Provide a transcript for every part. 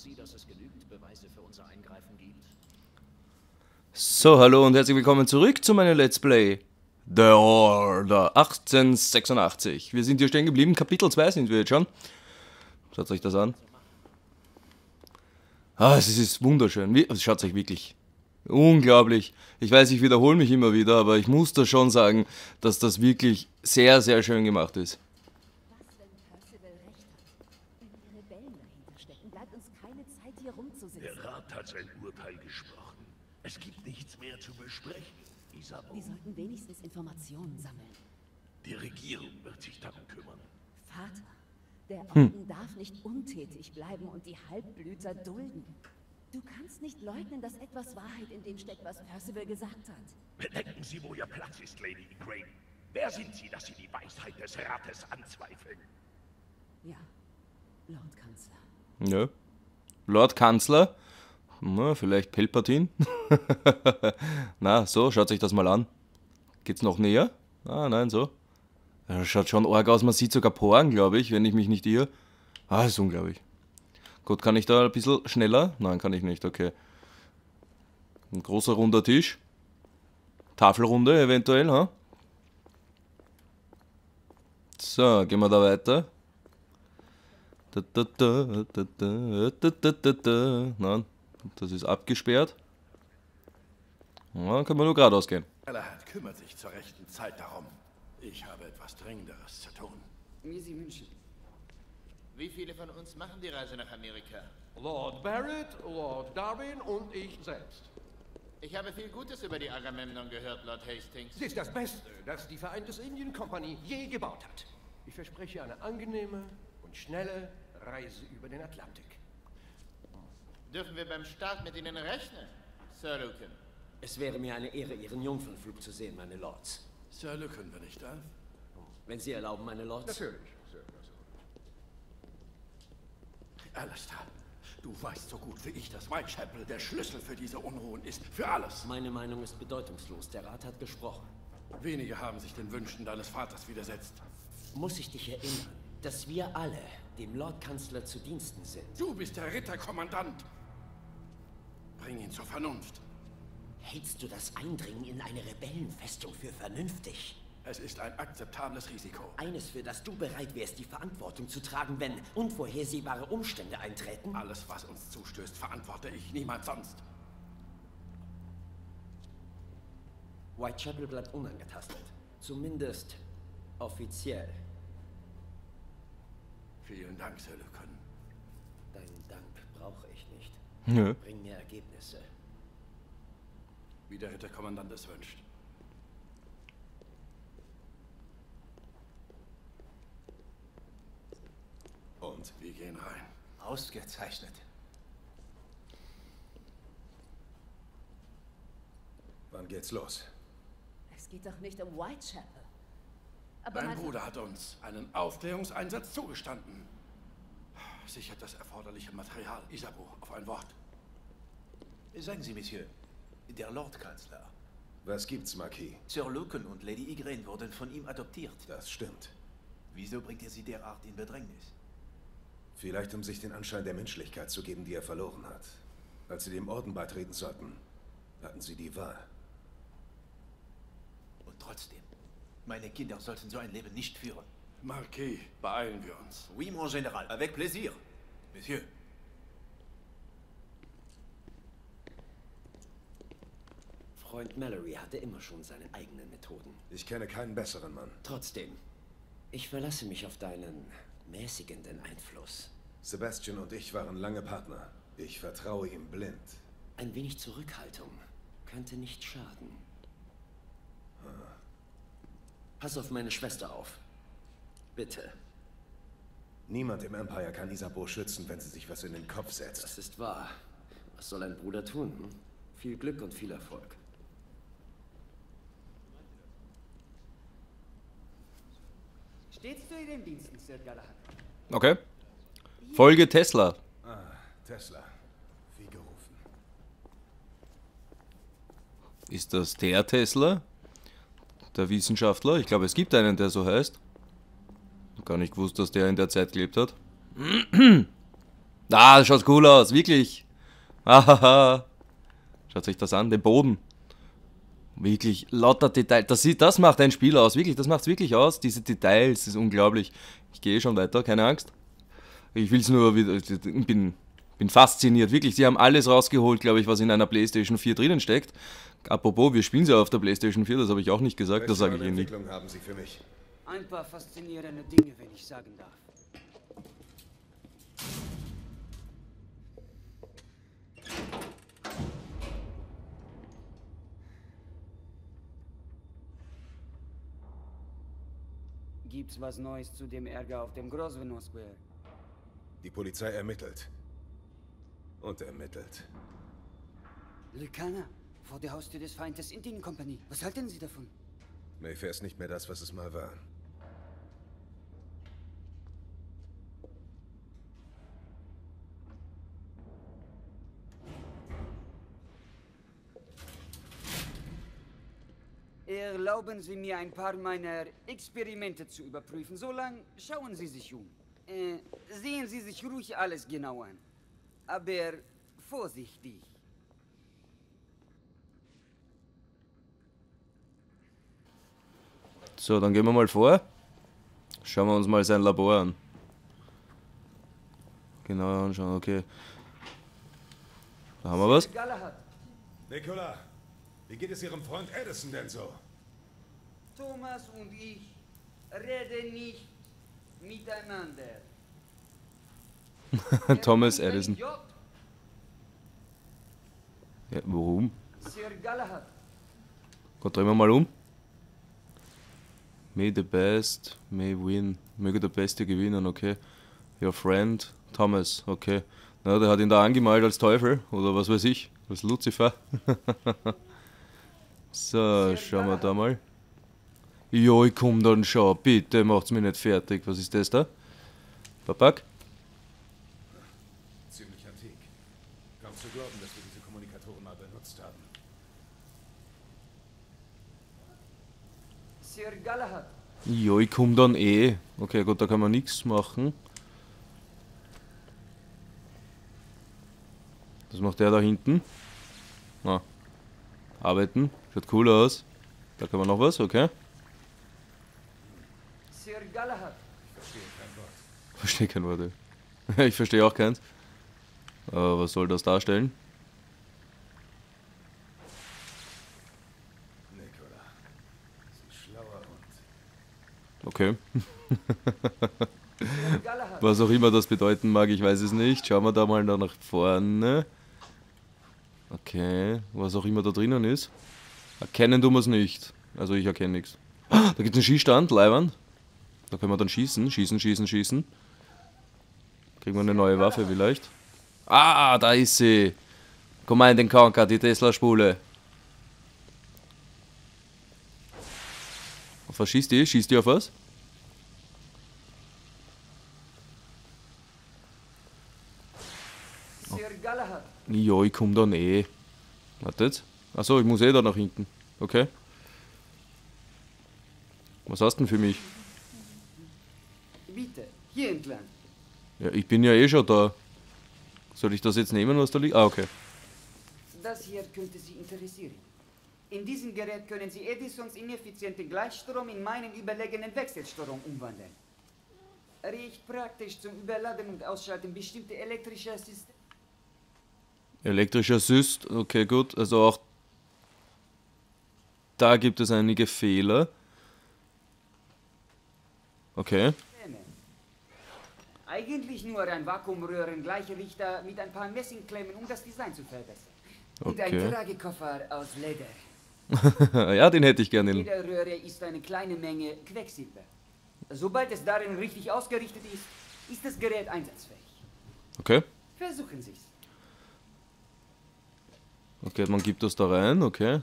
Sie, dass es genügend Beweise für unser Eingreifen gibt? So, hallo und herzlich willkommen zurück zu meinem Let's Play. The Order 1886. Wir sind hier stehen geblieben. Kapitel 2 sind wir jetzt schon. Schaut euch das an. Ah, es ist wunderschön. Schaut euch wirklich. Unglaublich. Ich weiß, ich wiederhole mich immer wieder, aber ich muss da schon sagen, dass das wirklich sehr, sehr schön gemacht ist. Was, wenn Percival recht hat? Wenn die Rebellen dahinter stecken, bleibt uns keine Zeit, hier rumzusitzen. Der Rat hat sein Urteil gesprochen. Es gibt nichts mehr zu besprechen, Isabeau. Wir sollten wenigstens Informationen sammeln. Die Regierung wird sich darum kümmern. Vater, der Orden darf nicht untätig bleiben und die Halbblüter dulden. Du kannst nicht leugnen, dass etwas Wahrheit in dem steckt, was Percival gesagt hat. Bedenken Sie, wo Ihr Platz ist, Lady Igraine. Wer sind Sie, dass Sie die Weisheit des Rates anzweifeln? Ja, Lord Kanzler. Ja. Lord Kanzler. Na, vielleicht Palpatine. Na, so, schaut sich das mal an. Geht's noch näher? Ah, nein, so. Schaut schon arg aus. Man sieht sogar Poren, glaube ich, wenn ich mich nicht irre. Ah, ist unglaublich. Gut, kann ich da ein bisschen schneller? Nein, kann ich nicht, okay. Ein großer runder Tisch. Tafelrunde eventuell, ha? So, gehen wir da weiter. Nein, das ist abgesperrt. Ja, kann man nur geradeaus gehen. Galahad kümmert sich zur rechten Zeit darum. Ich habe etwas Dringenderes zu tun. Wie Sie wünschen. Wie viele von uns machen die Reise nach Amerika? Lord Barrett, Lord Darwin und ich selbst. Ich habe viel Gutes über die Agamemnon gehört, Lord Hastings. Sie ist das Beste, das die Vereinte Indienkompanie je gebaut hat. Ich verspreche eine angenehme und schnelle Reise über den Atlantik. Dürfen wir beim Start mit Ihnen rechnen, Sir Lucan? Es wäre mir eine Ehre, Ihren Jungfernflug zu sehen, meine Lords. Sir Lucan, wenn ich darf. Wenn Sie erlauben, meine Lords. Natürlich, Sir. Alistair, du weißt so gut wie ich, dass Whitechapel der Schlüssel für diese Unruhen ist. Für alles. Meine Meinung ist bedeutungslos. Der Rat hat gesprochen. Wenige haben sich den Wünschen deines Vaters widersetzt. Muss ich dich erinnern, dass wir alle dem Lordkanzler zu Diensten sind. Du bist der Ritterkommandant. Bring ihn zur Vernunft. Hältst du das Eindringen in eine Rebellenfestung für vernünftig? Es ist ein akzeptables Risiko. Eines, für das du bereit wärst, die Verantwortung zu tragen, wenn unvorhersehbare Umstände eintreten? Alles, was uns zustößt, verantworte ich, niemand sonst. Whitechapel bleibt unangetastet. Zumindest offiziell. Vielen Dank, Sir Lucan. Deinen Dank brauche ich nicht. Nö. Bring mir Ergebnisse. Wie der Ritterkommandant es wünscht. Und wir gehen rein. Ausgezeichnet. Wann geht's los? Es geht doch nicht um Whitechapel. Aber Dein mein Bruder hat uns einen Aufklärungseinsatz zugestanden. Sichert das erforderliche Material. Isabeau, auf ein Wort. Sagen Sie, Monsieur, der Lordkanzler. Was gibt's, Marquis? Sir Lucan und Lady Igraine wurden von ihm adoptiert. Das stimmt. Wieso bringt er sie derart in Bedrängnis? Vielleicht, um sich den Anschein der Menschlichkeit zu geben, die er verloren hat. Als sie dem Orden beitreten sollten, hatten sie die Wahl. Und trotzdem, meine Kinder sollten so ein Leben nicht führen. Marquis, beeilen wir uns. Oui, mon Général, avec plaisir. Monsieur. Freund Mallory hatte immer schon seine eigenen Methoden. Ich kenne keinen besseren Mann. Trotzdem, ich verlasse mich auf deinen mäßigenden Einfluss. Sebastian und ich waren lange Partner. Ich vertraue ihm blind. Ein wenig Zurückhaltung könnte nicht schaden. Pass auf meine Schwester auf. Bitte. Niemand im Empire kann Isabeau schützen, wenn sie sich was in den Kopf setzt. Das ist wahr. Was soll ein Bruder tun? Hm? Viel Glück und viel Erfolg. Stets zu Ihren Diensten, Sir Galahad. Okay. Folge Tesla. Ah, Tesla. Wie gerufen. Ist das der Tesla? Der Wissenschaftler? Ich glaube, es gibt einen, der so heißt. Gar nicht gewusst, dass der in der Zeit gelebt hat. Ah, das schaut cool aus, wirklich. Schaut euch das an, den Boden. Wirklich, lauter Details. Das, das macht ein Spiel aus, wirklich, das macht es wirklich aus. Diese Details, das ist unglaublich. Ich gehe schon weiter, keine Angst. Ich will es nur wieder, ich bin, bin fasziniert, wirklich. Sie haben alles rausgeholt, glaube ich, was in einer PlayStation 4 drinnen steckt. Apropos, wir spielen sie auf der PlayStation 4, das habe ich auch nicht gesagt, das sage ich Ihnen nicht. haben Sie für mich? Ein paar faszinierende Dinge, wenn ich sagen darf. Gibt's was Neues zu dem Ärger auf dem Grosvenor Square? Die Polizei ermittelt. Und ermittelt. Lucana, vor der Haustür des Feindes Indian Company. Was halten Sie davon? Mayfair ist nicht mehr das, was es mal war. Erlauben Sie mir ein paar meiner Experimente zu überprüfen. So lang schauen Sie sich um. Äh, sehen Sie sich ruhig alles genau an. Aber vorsichtig. So, dann gehen wir mal vor. Schauen wir uns mal sein Labor an. Genau anschauen, okay. Da haben wir was. Nicola, wie geht es Ihrem Freund Edison denn so? Thomas und ich reden nicht miteinander. Thomas Edison. Ja, warum? Gott, drehen wir mal um. May the best, may win. Möge der Beste gewinnen, okay. Your friend, Thomas, okay. Na, der hat ihn da angemalt als Teufel, oder was weiß ich, als Lucifer. so, schauen wir da mal. Ja, ich komm dann schon, bitte macht's mich nicht fertig. Was ist das da? Papak? Ziemlich antik. Kaum zu glauben, dass wir diese Kommunikatoren mal benutzt haben. Ja, ich komm dann eh. Okay, gut, da kann man nichts machen. Was macht der da hinten? Na, arbeiten. Schaut cool aus. Da kann man noch was, okay. Sir Galahad. Verstehe kein Wort. Verstehe kein Wort. ey. Ich verstehe auch keins. Aber was soll das darstellen? Nicola. Sie ist schlauer und Okay. Was auch immer das bedeuten mag, ich weiß es nicht. Schauen wir da mal nach vorne. Okay, was auch immer da drinnen ist. Erkennen tun wir es nicht. Also ich erkenne nichts. Da gibt es einen Schießstand, Leiband. Da können wir dann schießen, schießen, schießen, schießen. Kriegen wir eine neue Waffe vielleicht. Ah, da ist sie. Command and Conquer, die Tesla-Spule. Auf was schießt die? Schießt die auf was? Sir Galahad. Ja, ich komm dann eh. Wartet. Achso, ich muss eh da nach hinten. Okay. Was hast du denn für mich? Bitte, hier entlang. Ja, ich bin ja eh schon da. Soll ich das jetzt nehmen, was da liegt? Ah, okay. Das hier könnte Sie interessieren. In diesem Gerät können Sie Edisons ineffizienten Gleichstrom in meinen überlegenen Wechselstrom umwandeln. Riecht praktisch zum Überladen und Ausschalten bestimmter elektrischer Systeme. Elektrischer Syst, okay, gut. Also auch da gibt es einige Fehler. Okay. Eigentlich nur ein Vakuumröhren-Gleichrichter mit ein paar Messingklemmen, um das Design zu verbessern. Und ein Okay. Tragekoffer aus Leder. ja, den hätte ich gerne. Jede Röhre ist eine kleine Menge Quecksilber. Sobald es darin richtig ausgerichtet ist, ist das Gerät einsatzfähig. Okay. Versuchen Sie es. Okay, man gibt das da rein, okay.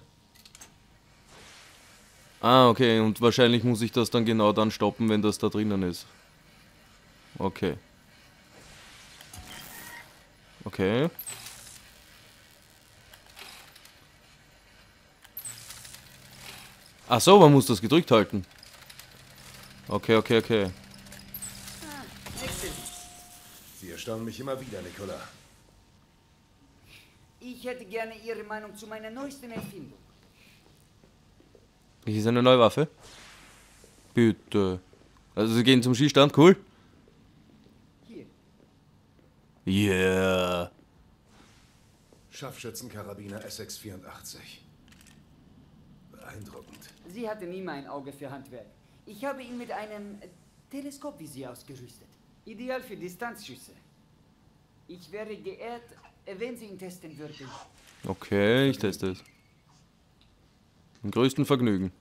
Ah, okay, und wahrscheinlich muss ich das dann genau dann stoppen, wenn das da drinnen ist. Okay. Okay. Ach so, man muss das gedrückt halten. Okay, okay, okay. Sie erstaunen mich immer wieder, Nicola. Ich hätte gerne Ihre Meinung zu meiner neuesten Erfindung. Hier ist eine neue Waffe. Bitte. Also sie gehen zum Skistand, cool. Hier. Yeah. Scharfschützenkarabiner SX-84. Beeindruckend. Sie hatte nie mein Auge für Handwerk. Ich habe ihn mit einem Teleskopvisier ausgerüstet. Ideal für Distanzschüsse. Ich wäre geehrt, wenn Sie ihn testen würden. Okay, ich teste es. Mit dem größten Vergnügen.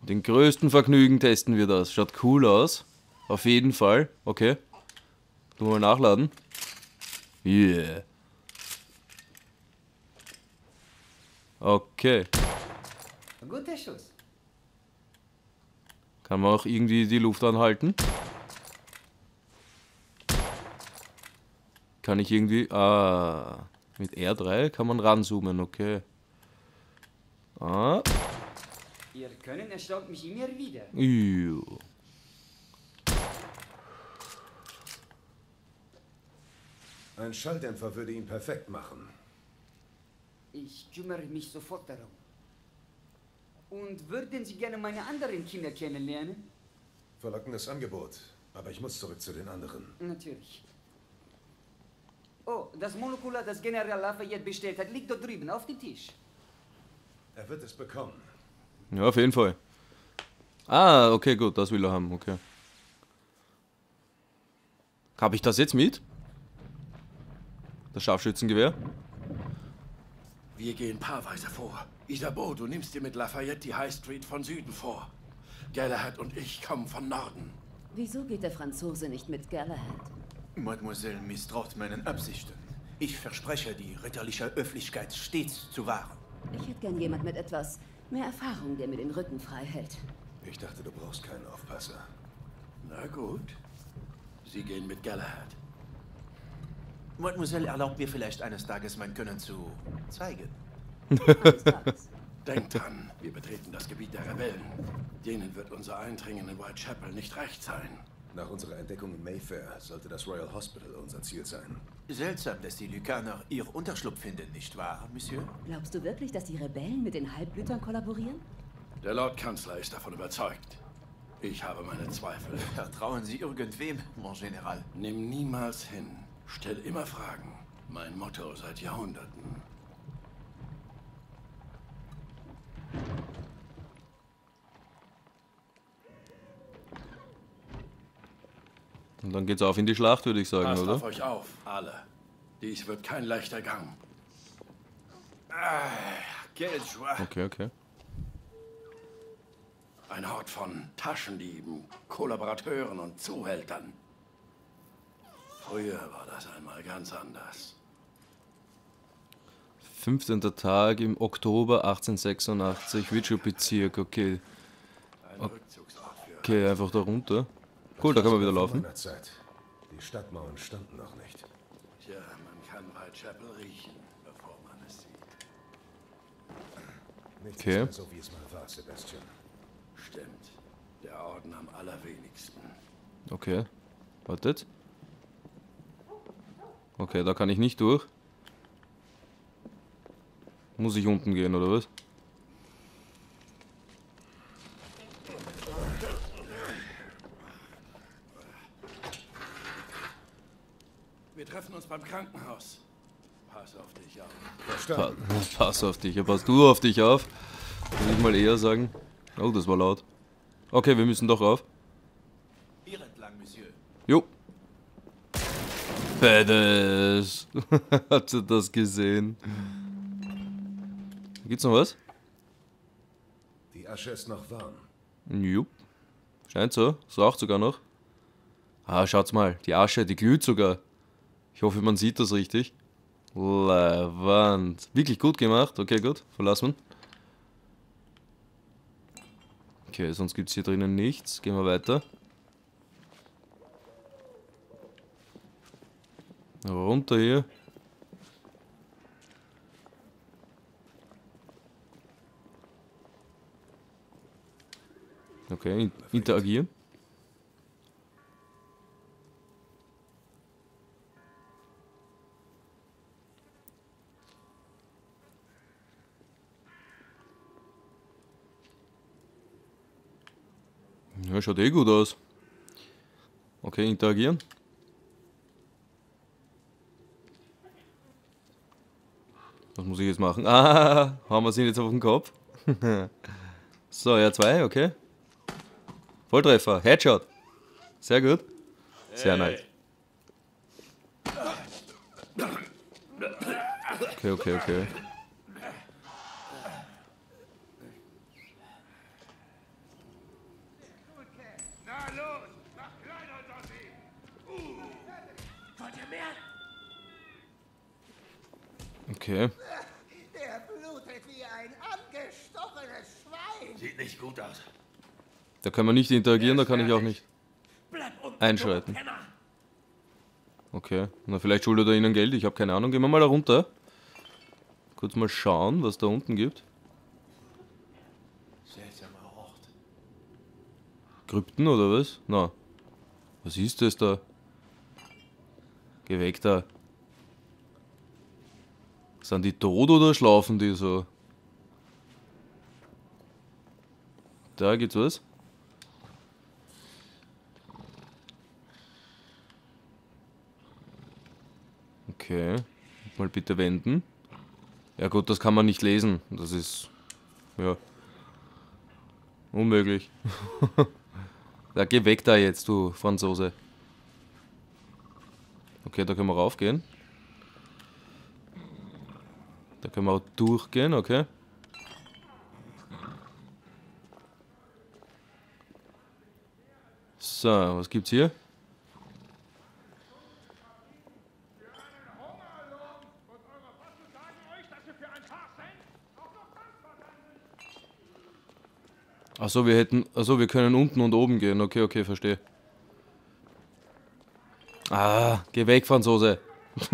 Mit dem größten Vergnügen testen wir das. Schaut cool aus. Auf jeden Fall. Okay. Du mal nachladen. Yeah. Okay. Guter Schuss. Kann man auch irgendwie die Luft anhalten? Kann ich irgendwie... Ah, mit R3 kann man ranzoomen, okay. Ah, Ihr Können erstaunt mich immer wieder. Ju. Ein Schalldämpfer würde ihn perfekt machen. Ich kümmere mich sofort darum. Und würden Sie gerne meine anderen Kinder kennenlernen? Verlockendes Angebot. Aber ich muss zurück zu den anderen. Natürlich. Oh, das Monokular, das General Lafayette bestellt hat, liegt dort drüben auf dem Tisch. Er wird es bekommen. Ja, auf jeden Fall. Ah, okay, gut, das will er haben, okay. Habe ich das jetzt mit? Das Scharfschützengewehr? Wir gehen paarweise vor. Isabeau, du nimmst dir mit Lafayette die High Street von Süden vor. Galahad und ich kommen von Norden. Wieso geht der Franzose nicht mit Galahad? Mademoiselle misstraut meinen Absichten. Ich verspreche, die ritterliche Öffentlichkeit stets zu wahren. Ich hätte gern jemand mit etwas mehr Erfahrung, der mir den Rücken frei hält. Ich dachte, du brauchst keinen Aufpasser. Na gut. Sie gehen mit Galahad. Mademoiselle erlaubt mir vielleicht eines Tages mein Können zu zeigen. Denkt dran, wir betreten das Gebiet der Rebellen. Denen wird unser Eindringen in Whitechapel nicht recht sein. Nach unserer Entdeckung in Mayfair sollte das Royal Hospital unser Ziel sein. Seltsam, dass die Lykaner ihr Unterschlupf finden, nicht wahr, Monsieur? Glaubst du wirklich, dass die Rebellen mit den Halbblütern kollaborieren? Der Lord Kanzler ist davon überzeugt. Ich habe meine Zweifel. Vertrauen Sie irgendwem, mon General? Nimm niemals hin. Stell immer Fragen. Mein Motto seit Jahrhunderten. Und dann geht's auf in die Schlacht, würde ich sagen, Passt oder? auf euch auf, alle. Dies wird kein leichter Gang. Ah. Okay, okay. Ein Hort von Taschendieben, Kollaborateuren und Zuhältern. Früher war das einmal ganz anders. 15. Tag im Oktober 1886, Vichy-Bezirk, okay. Okay, einfach da runter. Cool, da kann man wieder laufen. Die Stadtmauern standen noch nicht. Tja, man kann Whitechapel riechen, bevor man es sieht. Nichts Okay. so, wie es mal war, Sebastian. Stimmt. Der Orden am allerwenigsten. Okay. Wartet. Okay, da kann ich nicht durch. Muss ich unten gehen, oder was? Wir treffen uns beim Krankenhaus. Pass auf dich auf. Pa pass auf dich, ja, pass du auf dich auf. Würde ich mal eher sagen. Oh, das war laut. Okay, wir müssen doch rauf. Hier entlang, Monsieur. Jo. Badass. Habt ihr das gesehen? Gibt's noch was? Die Asche ist noch warm. Jupp. Scheint so. Es raucht sogar noch. Ah, schaut's mal. Die Asche, die glüht sogar. Ich hoffe, man sieht das richtig. Wand. Wirklich gut gemacht. Okay, gut. Verlassen. Okay, sonst gibt's hier drinnen nichts. Gehen wir weiter. Runter hier. Okay, in- interagieren. Schaut eh gut aus. Okay, interagieren. Was muss ich jetzt machen? Ah, haben wir sie jetzt auf den Kopf? so, ja, zwei, okay. Volltreffer, Headshot. Sehr gut. Sehr nice. Okay, okay, okay. Okay. Der blutet wie ein angestochenes Schwein. Sieht nicht gut aus. Da kann man nicht interagieren, da kann ich auch nicht einschreiten. Okay, na vielleicht schuldet er ihnen Geld, ich habe keine Ahnung. Gehen wir mal da runter. Kurz mal schauen, was da unten gibt. Seltsamer Ort. Krypten oder was? Na. Was ist das da? Geh weg da. Sind die tot oder schlafen die so? Da geht's was? Okay. Mal bitte wenden. Ja gut, das kann man nicht lesen. Das ist... Ja. Unmöglich. da geh weg da jetzt, du Franzose. Okay, da können wir raufgehen. Da können wir auch durchgehen, okay. So, was gibt's hier? Achso, wir hätten. Achso, wir können unten und oben gehen. Okay, okay, verstehe. Ah, geh weg, Franzose. Ist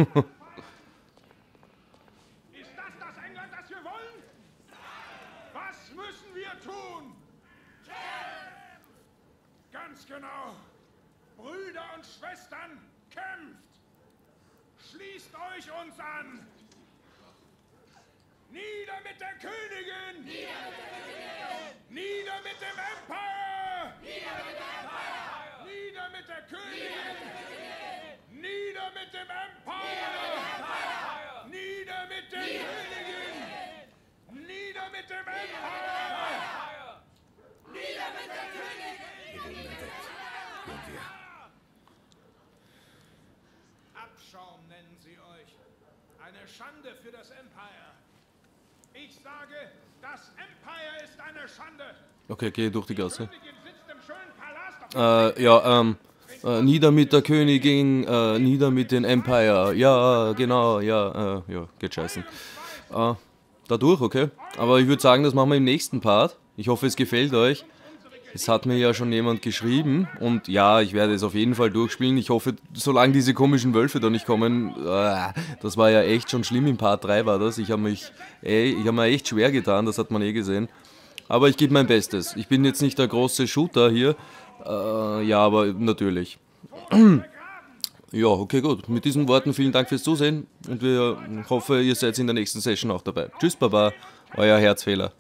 das das England, das wir wollen? Was müssen wir tun? Ganz genau. Brüder und Schwestern, kämpft! Schließt euch uns an! Nieder mit der Königin! Nieder mit der Königin! Nieder mit dem Empire! Nieder mit dem Empire! Nieder mit der Königin! Nieder mit dem Empire! Nieder mit der Königin! Nieder mit dem Empire! Nieder mit der Königin! Wir wurden entdeckt. Gehen wir. Abschaum nennen sie euch. Eine Schande für das Empire. Ich sage, das Empire ist eine Schande. Okay, geh durch die Gasse. Äh, ja, ähm. Äh, nieder mit der Königin, äh, nieder mit den Empire. Ja, genau, ja, äh, ja, geht scheißen. Äh, da durch, okay. Aber ich würde sagen, das machen wir im nächsten Part. Ich hoffe, es gefällt euch. Es hat mir ja schon jemand geschrieben und ja, ich werde es auf jeden Fall durchspielen. Ich hoffe, solange diese komischen Wölfe da nicht kommen, äh, das war ja echt schon schlimm. Im Part 3 war das. Ich habe mich, ey, ich habe mir echt schwer getan, das hat man eh gesehen. Aber ich gebe mein Bestes. Ich bin jetzt nicht der große Shooter hier. Äh, ja, aber natürlich. ja, okay, gut. Mit diesen Worten vielen Dank fürs Zusehen und wir hoffe, ihr seid in der nächsten Session auch dabei. Tschüss, Baba, euer Herzfehler.